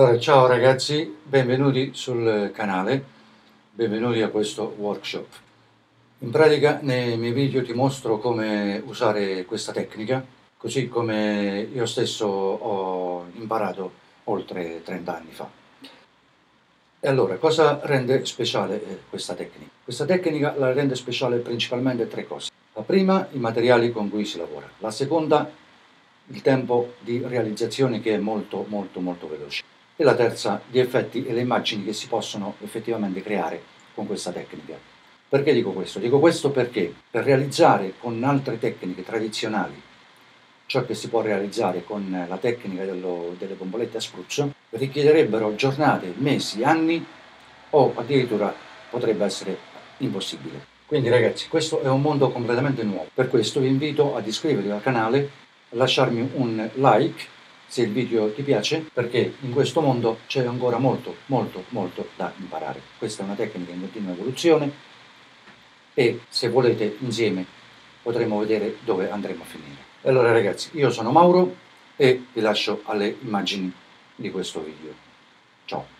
Allora, ciao ragazzi, benvenuti sul canale, benvenuti a questo workshop. In pratica nei miei video ti mostro come usare questa tecnica, così come io stesso ho imparato oltre 30 anni fa. E allora, cosa rende speciale eh, questa tecnica? Questa tecnica la rende speciale principalmente tre cose. La prima, i materiali con cui si lavora. La seconda, il tempo di realizzazione che è molto molto molto veloce. E la terza, gli effetti e le immagini che si possono effettivamente creare con questa tecnica. Perché dico questo? Dico questo perché per realizzare con altre tecniche tradizionali ciò che si può realizzare con la tecnica dello, delle bombolette a spruzzo richiederebbero giornate, mesi, anni o addirittura potrebbe essere impossibile. Quindi ragazzi, questo è un mondo completamente nuovo. Per questo vi invito ad iscrivervi al canale, a lasciarmi un like se il video ti piace, perché in questo mondo c'è ancora molto, molto, molto da imparare. Questa è una tecnica in continua evoluzione e se volete insieme potremo vedere dove andremo a finire. Allora ragazzi, io sono Mauro e vi lascio alle immagini di questo video. Ciao!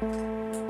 Música